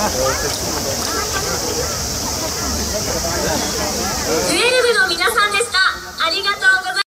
ジュエル部の皆さんです。